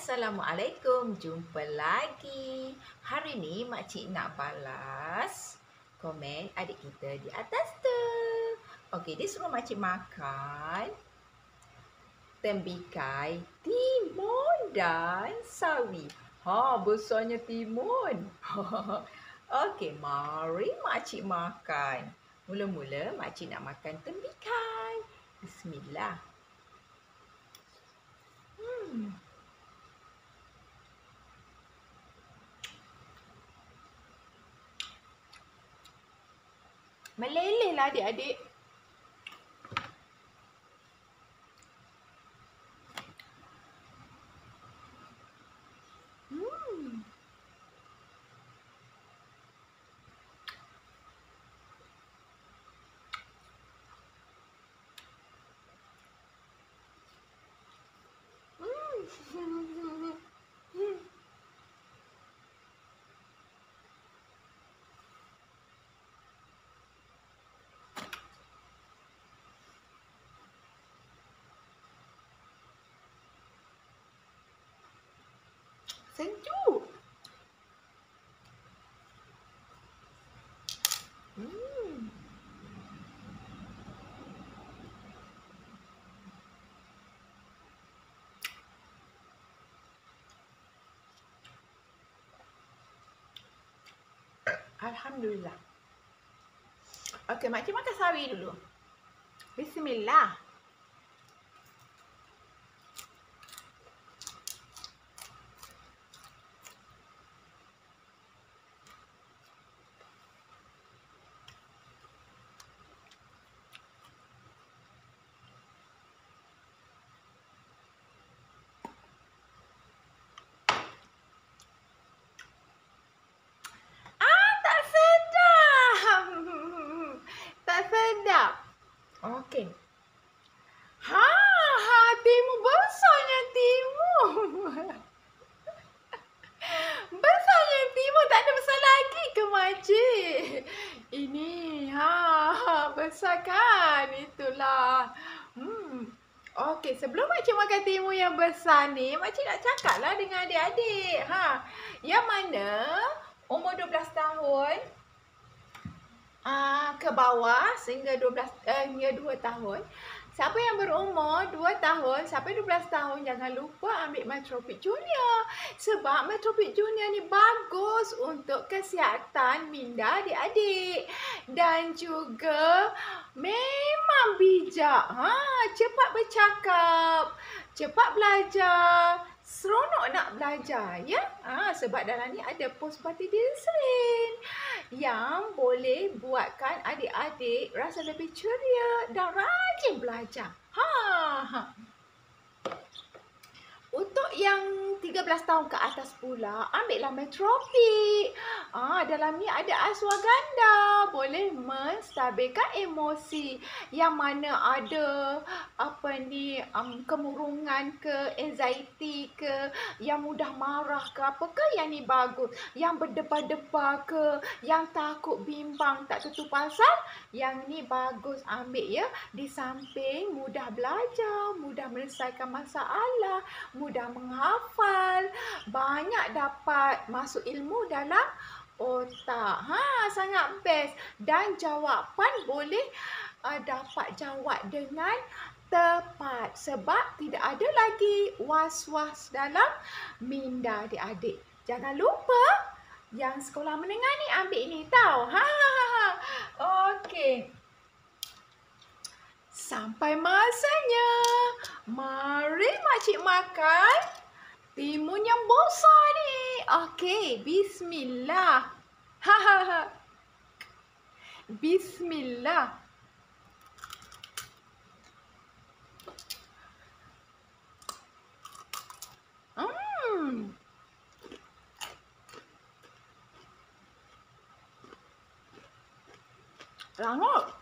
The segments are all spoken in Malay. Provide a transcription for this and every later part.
Assalamualaikum. Jumpa lagi. Hari ni makcik nak balas komen adik kita di atas tu. Okey, dia suruh makcik makan tembikai, timun dan sawi. Ha, besarnya timun. Okey, mari makcik makan. Mula-mula makcik nak makan tembikai. Bismillah. Hmm. Meleleh lah adik-adik. Hmm. Hmm. Sejuk. Hmm. Alhamdulillah. Okey, makcik makan sawi dulu. Bismillah. Ah, tak sedap. Tak sedap. Okey. Ha, hatimu besarnya timu. Besarnya timu tak ada besar lagi ke makcik? Ini, ha, ha, besar kan? Itulah. Hmm. Okey, sebelum makcik makan timu yang besar ni, makcik nak cakap lah dengan adik-adik. Ha, yang mana umur 12 tahun uh, ke bawah sehingga 12 uh, hingga 2 tahun. Siapa yang berumur 2 tahun sampai 12 tahun jangan lupa ambil Metropic Junior. Sebab Metropic Junior ni bagus untuk kesihatan minda adik-adik. Dan juga memang bijak. Ha, cepat bercakap, cepat belajar, seronok nak belajar ya. Ha, sebab dalam ni ada postpartidinserin yang boleh buatkan adik-adik rasa lebih ceria dan rajin belajar. Ha. ha. Untuk yang 13 tahun ke atas pula, ambillah Metropic. Ah, dalam ni ada aswagandha, boleh menstabilkan emosi. Yang mana ada apa ni um, kemurungan ke, anxiety ke, yang mudah marah ke, apakah yang ni bagus? Yang berdebar-debar ke, yang takut bimbang tak tentu pasal, yang ni bagus ambil ya. Di samping mudah belajar, mudah menyelesaikan masalah, mudah menghafal, banyak dapat masuk ilmu dalam otak. Ha, sangat best. Dan jawapan boleh uh, dapat jawab dengan tepat sebab tidak ada lagi was-was dalam minda adik-adik. Jangan lupa yang sekolah menengah ni ambil ni tau. Ha ha ha. ha. Okey. Sampai masanya. Mari makcik makan timun yang besar ni. Okey, bismillah. Bismillah. Hmm. Langot.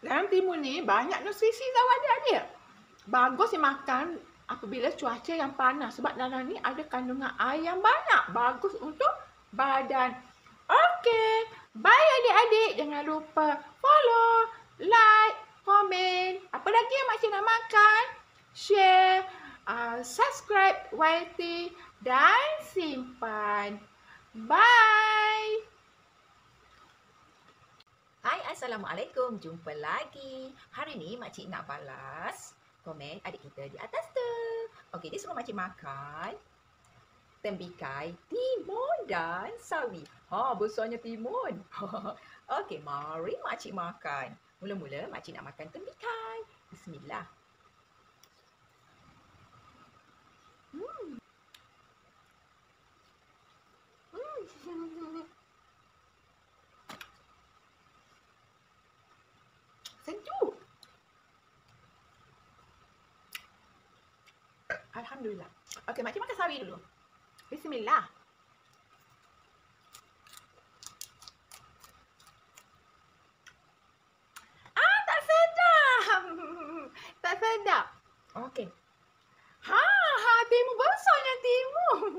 Dalam timun ni banyak nutrisi tau adik-adik. Bagus dimakan apabila cuaca yang panas. Sebab dalam ni ada kandungan air yang banyak. Bagus untuk badan. Okey. Bye adik-adik. Jangan lupa follow, like, komen. Apa lagi yang makcik nak makan? Share, uh, subscribe YT dan simpan. Bye. Assalamualaikum, jumpa lagi. Hari ni makcik nak balas komen adik kita di atas tu. Okey, dia suruh makcik makan tembikai timun dan sawi. Ha, besarnya timun. Okey, mari makcik makan. Mula-mula makcik nak makan tembikai. Bismillah. Hmm. Hmm. sejuk. Alhamdulillah. Okey, makcik makan sawi dulu. Bismillah. Ah, tak sedap. tak sedap. Okey. Ha, ha, timun besarnya timun.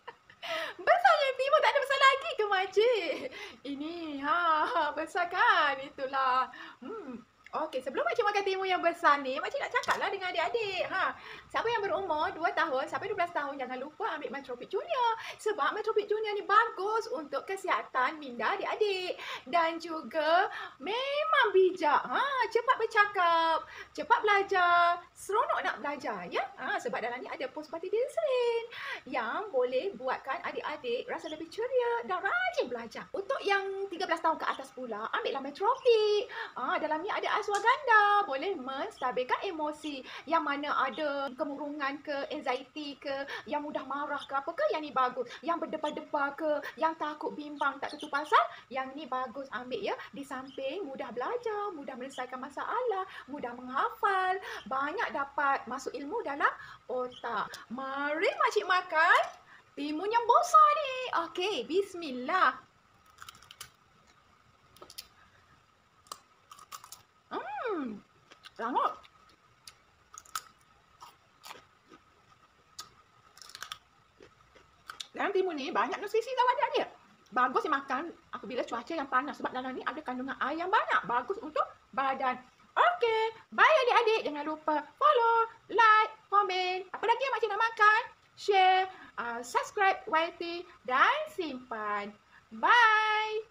Besarnya timun tak ada besar lagi ke makcik? Ini, ha, ha besar kan? Itulah. Hmm. Okey, sebelum makcik makan timun yang besar ni, makcik nak cakap lah dengan adik-adik. Ha, siapa yang berumur 2 tahun sampai 12 tahun, jangan lupa ambil Metropic Junior. Sebab Metropic Junior ni bagus untuk kesihatan minda adik-adik. Dan juga memang bijak. Ha, cepat bercakap, cepat belajar, seronok nak belajar. ya. Ha, sebab dalam ni ada postpartidisilin yang boleh buatkan adik-adik rasa lebih ceria dan rajin belajar. Untuk yang 13 tahun ke atas pula, ambillah Metropic. Ha, dalam ni ada ashwagandha boleh menstabilkan emosi. Yang mana ada kemurungan ke anxiety ke yang mudah marah ke apa ke yang ni bagus. Yang berdebar-debar ke yang takut bimbang tak tentu pasal yang ni bagus ambil ya. Di samping mudah belajar mudah menyelesaikan masalah mudah menghafal banyak dapat masuk ilmu dalam otak. Mari makcik makan timun yang besar ni. Okey bismillah Hmm. Sangat. Dalam timun ni banyak nutrisi tau adik-adik. Bagus dimakan apabila cuaca yang panas. Sebab dalam ni ada kandungan air yang banyak. Bagus untuk badan. Okey. Bye adik-adik. Jangan lupa follow, like, komen. Apa lagi yang makcik nak makan? Share, uh, subscribe YT dan simpan. Bye.